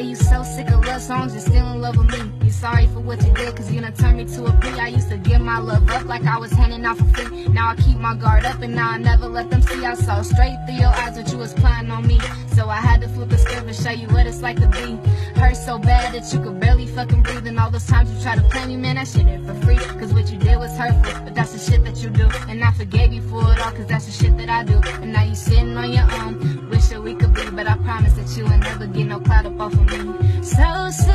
say you so sick of love songs, you still in love with me. You sorry for what you did, cause you done turned me to a pre. I used to give my love up like I was handing out for free. Now I keep my guard up and now I never let them see. I saw straight through your eyes what you was planning on me. So I had to flip the script and show you what it's like to be. Hurt so bad that you could barely fucking breathe. And all those times you tried to play me, man, that shit ain't for free. Cause what you did was hurtful, but that's the shit that you do. And I forgave you for it all, cause that's the shit that I do. And now you sitting on your own promise that you will never get no cloud up off of me. So, so